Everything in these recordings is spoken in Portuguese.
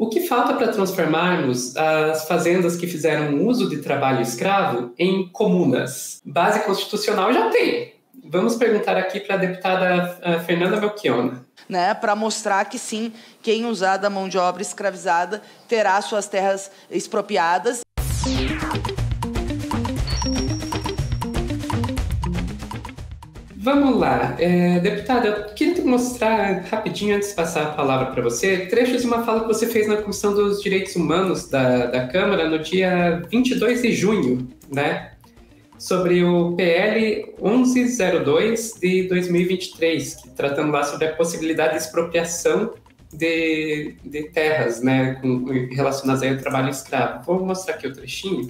O que falta para transformarmos as fazendas que fizeram uso de trabalho escravo em comunas? Base constitucional já tem. Vamos perguntar aqui para a deputada eh, Fernanda Melchiona. Né, para mostrar que sim, quem usar da mão de obra escravizada terá suas terras expropriadas. Vamos lá. É, deputada, eu queria mostrar rapidinho, antes de passar a palavra para você, trechos de uma fala que você fez na Comissão dos Direitos Humanos da, da Câmara no dia 22 de junho, né? Sobre o PL 1102 de 2023, que, tratando lá sobre a possibilidade de expropriação de, de terras, né, com, relacionadas ao trabalho escravo. Vou mostrar aqui o trechinho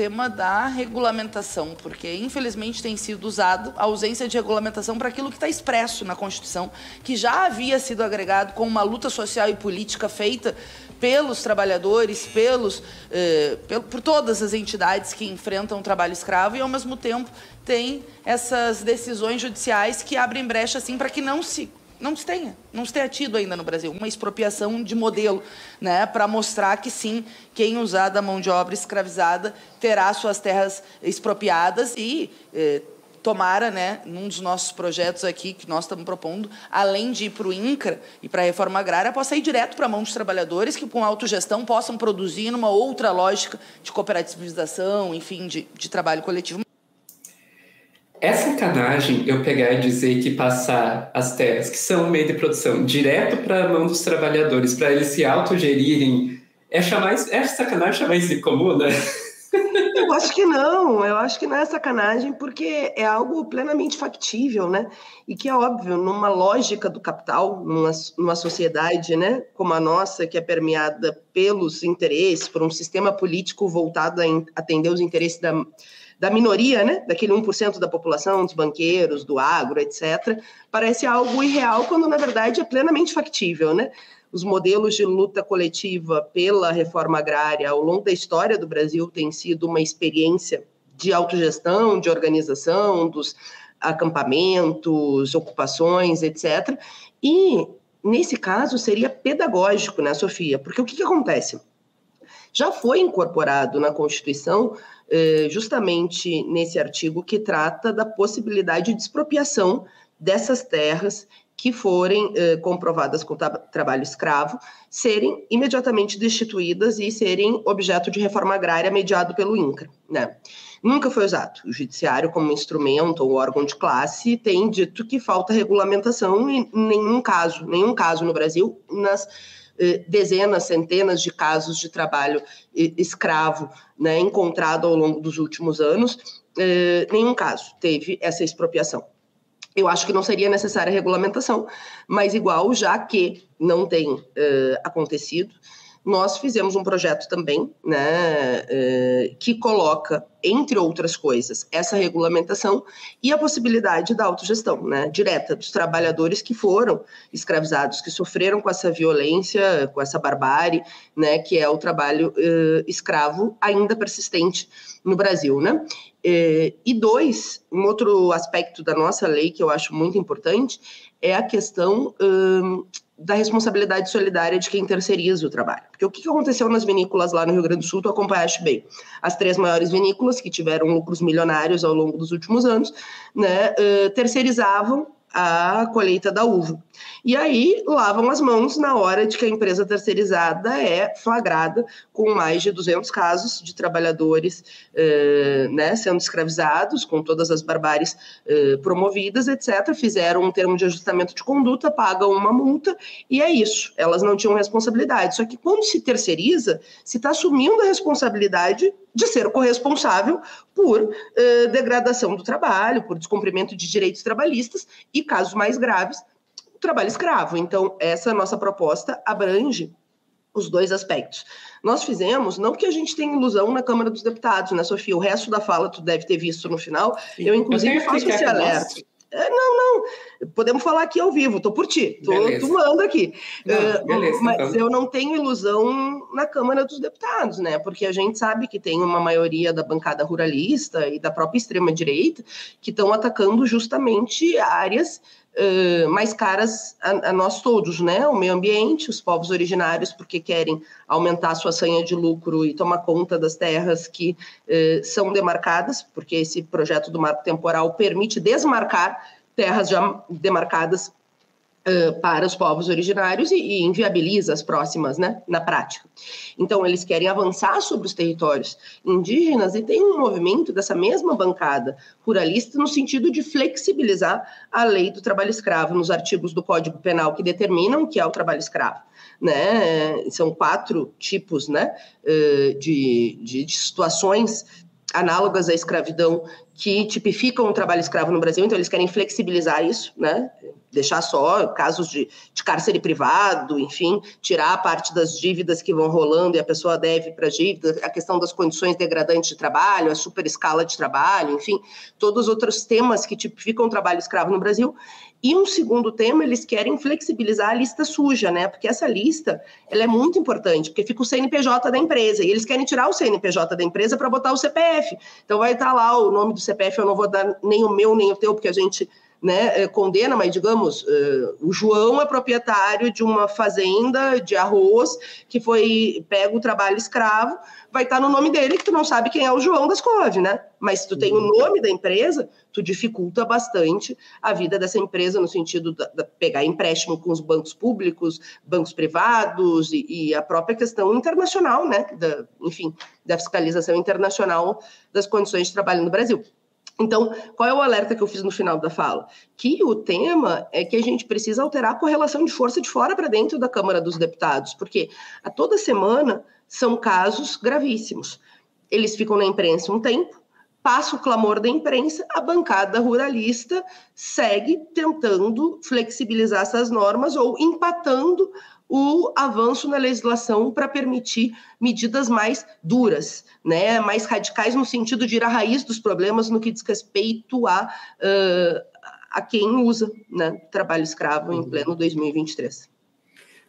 tema da regulamentação, porque infelizmente tem sido usado a ausência de regulamentação para aquilo que está expresso na Constituição, que já havia sido agregado com uma luta social e política feita pelos trabalhadores, pelos, eh, por todas as entidades que enfrentam o trabalho escravo e, ao mesmo tempo, tem essas decisões judiciais que abrem brecha assim para que não se não se tenha, não se tenha tido ainda no Brasil uma expropriação de modelo, né, para mostrar que sim, quem usar da mão de obra escravizada terá suas terras expropriadas e eh, tomara, né, num dos nossos projetos aqui que nós estamos propondo, além de ir para o INCRA e para a reforma agrária, possa ir direto para a mão dos trabalhadores que com autogestão possam produzir numa outra lógica de cooperativização, enfim, de, de trabalho coletivo. É sacanagem eu pegar e dizer que passar as terras, que são o meio de produção, direto para a mão dos trabalhadores, para eles se autogerirem, é, chamar, é sacanagem chamar isso de comuna? Eu acho que não, eu acho que não é sacanagem, porque é algo plenamente factível, né? E que é óbvio, numa lógica do capital, numa, numa sociedade né, como a nossa, que é permeada pelos interesses, por um sistema político voltado a atender os interesses da da minoria, né, daquele 1% da população, dos banqueiros, do agro, etc., parece algo irreal, quando na verdade é plenamente factível. Né? Os modelos de luta coletiva pela reforma agrária ao longo da história do Brasil têm sido uma experiência de autogestão, de organização dos acampamentos, ocupações, etc. E, nesse caso, seria pedagógico, né, Sofia? Porque o que, que acontece? Já foi incorporado na Constituição justamente nesse artigo que trata da possibilidade de expropriação dessas terras que forem eh, comprovadas com trabalho escravo, serem imediatamente destituídas e serem objeto de reforma agrária mediado pelo INCRA. Né? Nunca foi usado. O judiciário, como instrumento ou órgão de classe, tem dito que falta regulamentação e nenhum caso, nenhum caso no Brasil, nas eh, dezenas, centenas de casos de trabalho escravo né, encontrado ao longo dos últimos anos, eh, nenhum caso teve essa expropriação. Eu acho que não seria necessária regulamentação, mas igual, já que não tem eh, acontecido, nós fizemos um projeto também, né, eh, que coloca, entre outras coisas, essa regulamentação e a possibilidade da autogestão, né, direta dos trabalhadores que foram escravizados, que sofreram com essa violência, com essa barbárie, né, que é o trabalho uh, escravo ainda persistente no Brasil, né. Eh, e dois, um outro aspecto da nossa lei que eu acho muito importante é a questão uh, da responsabilidade solidária de quem terceiriza o trabalho. Porque o que aconteceu nas vinícolas lá no Rio Grande do Sul, tu acompanhaste bem. As três maiores vinícolas, que tiveram lucros milionários ao longo dos últimos anos, né, terceirizavam a colheita da uva. E aí lavam as mãos na hora de que a empresa terceirizada é flagrada com mais de 200 casos de trabalhadores eh, né, sendo escravizados, com todas as barbáries eh, promovidas, etc. Fizeram um termo de ajustamento de conduta, pagam uma multa e é isso. Elas não tinham responsabilidade. Só que quando se terceiriza, se está assumindo a responsabilidade de ser corresponsável por uh, degradação do trabalho, por descumprimento de direitos trabalhistas e, casos mais graves, o trabalho escravo. Então, essa nossa proposta abrange os dois aspectos. Nós fizemos, não que a gente tenha ilusão na Câmara dos Deputados, né, Sofia? O resto da fala tu deve ter visto no final. Sim. Eu, inclusive, eu faço esse alerta. É, não, não. Podemos falar aqui ao vivo, tô por ti, tô, tô manda aqui. Não, uh, beleza, mas então. eu não tenho ilusão na Câmara dos Deputados, né? Porque a gente sabe que tem uma maioria da bancada ruralista e da própria extrema-direita que estão atacando justamente áreas uh, mais caras a, a, nós todos, né? O meio ambiente, os povos originários, porque querem aumentar a sua sanha de lucro e tomar conta das terras que uh, são demarcadas, porque esse projeto do marco temporal permite desmarcar terras já demarcadas para os povos originários e, e, inviabiliza as próximas, né, na prática. Então, eles querem avançar sobre os territórios indígenas e tem um movimento dessa mesma bancada ruralista no sentido de flexibilizar a lei do trabalho escravo nos artigos do Código Penal que determinam que é o trabalho escravo. Né? São quatro tipos né, de, de, de situações análogas à escravidão que tipificam o trabalho escravo no Brasil, então eles querem flexibilizar isso, né? Deixar só casos de, de cárcere privado, enfim, tirar a parte das dívidas que vão rolando e a pessoa deve para a dívida, a questão das condições degradantes de trabalho, a super escala de trabalho, enfim, todos os outros temas que tipificam o trabalho escravo no Brasil. E um segundo tema, eles querem flexibilizar a lista suja, né? Porque essa lista, ela é muito importante, porque fica o CNPJ da empresa, e eles querem tirar o CNPJ da empresa para botar o CPF. Então vai estar lá o nome do CPF, eu não vou dar nem o meu, nem o teu, porque a gente né, eh, condena, mas digamos, uh, o João é proprietário de uma fazenda de arroz que foi pego o trabalho escravo, vai estar no nome dele, que tu não sabe quem é o João das Cove, né? Mas se tu tem o uhum. nome da empresa, tu dificulta bastante a vida dessa empresa no sentido de pegar empréstimo com os bancos públicos, bancos privados e, e a própria questão internacional, né? Da, enfim, da fiscalização internacional das condições de trabalho no Brasil. Então, qual é o alerta que eu fiz no final da fala? Que o tema é que a gente precisa alterar a correlação de força de fora para dentro da Câmara dos Deputados, porque a toda semana são casos gravíssimos. Eles ficam na imprensa um tempo, passa o clamor da imprensa, a bancada ruralista segue tentando flexibilizar essas normas ou empatando o avanço na legislação para permitir medidas mais duras, né, mais radicais no sentido de ir à raiz dos problemas no que diz respeito a, uh, a quem usa né, trabalho escravo em uhum. pleno 2023.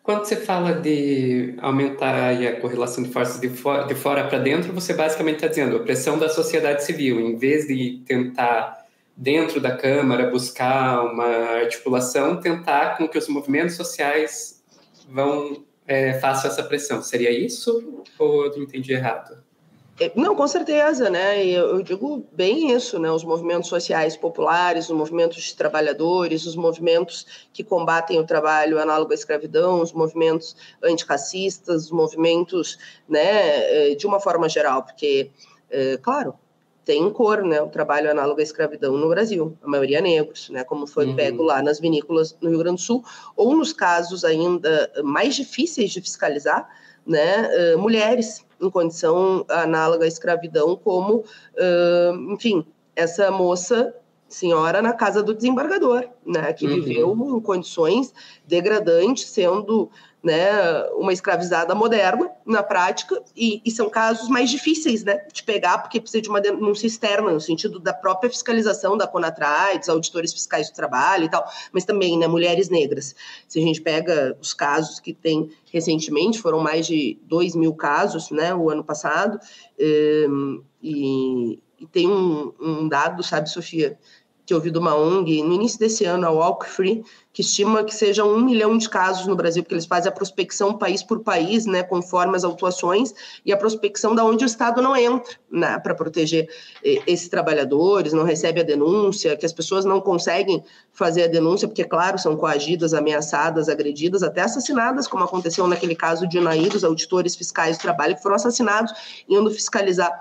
Quando você fala de aumentar a correlação de forças de, fora, de fora para dentro, você basicamente está dizendo a pressão da sociedade civil, em vez de tentar dentro da Câmara buscar uma articulação, tentar com que os movimentos sociais vão é, façam essa pressão. Seria isso ou eu entendi errado? É, não, com certeza, né? Eu digo bem isso, né? Os movimentos sociais populares, os movimentos de trabalhadores, os movimentos que combatem o trabalho análogo à escravidão, os movimentos antirracistas, os movimentos, né? É, de uma forma geral, porque, é, claro, tem cor, né, o trabalho análogo à escravidão no Brasil, a maioria negros, né, como foi uhum. pego lá nas vinícolas no Rio Grande do Sul, ou nos casos ainda mais difíceis de fiscalizar, né, uh, mulheres em condição análoga à escravidão, como, uh, enfim, essa moça senhora na casa do desembargador, né, que uhum. viveu em condições degradantes, sendo né, uma escravizada moderna na prática, e, e, são casos mais difíceis né, de pegar, porque precisa de uma denúncia externa, no sentido da própria fiscalização da Conatrai, dos auditores fiscais do trabalho e tal, mas também né, mulheres negras. Se a gente pega os casos que tem recentemente, foram mais de 2 mil casos né, o ano passado, um, e, e, tem um, um dado, sabe, Sofia, que eu ouvi de uma ONG no início desse ano, a Walk Free, que estima que sejam um milhão de casos no Brasil, porque eles fazem a prospecção país por país, né, conforme as autuações, e a prospecção da onde o Estado não entra né, para proteger esses trabalhadores, não recebe a denúncia, que as pessoas não conseguem fazer a denúncia, porque, claro, são coagidas, ameaçadas, agredidas, até assassinadas, como aconteceu naquele caso de Unaí, dos auditores fiscais do trabalho, que foram assassinados indo fiscalizar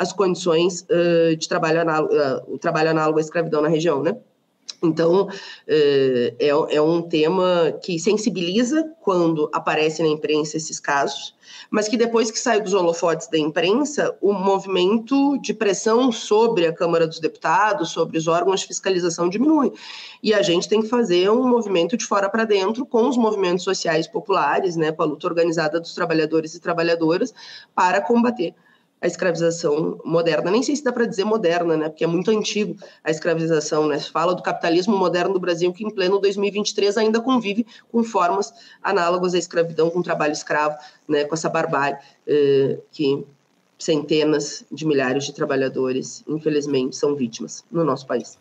as condições uh, de trabalho análogo, uh, o trabalho análogo à escravidão na região, né? Então, é, é, um tema que sensibiliza quando aparece na imprensa esses casos, mas que depois que sai dos holofotes da imprensa, o movimento de pressão sobre a Câmara dos Deputados, sobre os órgãos de fiscalização diminui. E a gente tem que fazer um movimento de fora para dentro com os movimentos sociais populares, né, com a luta organizada dos trabalhadores e trabalhadoras, para combater a escravização moderna. Nem sei se dá para dizer moderna, né? Porque é muito antigo a escravização, né? Fala do capitalismo moderno do Brasil que em pleno 2023 ainda convive com formas análogas à escravidão, com trabalho escravo, né? Com essa barbárie eh, que centenas de milhares de trabalhadores, infelizmente, são vítimas no nosso país.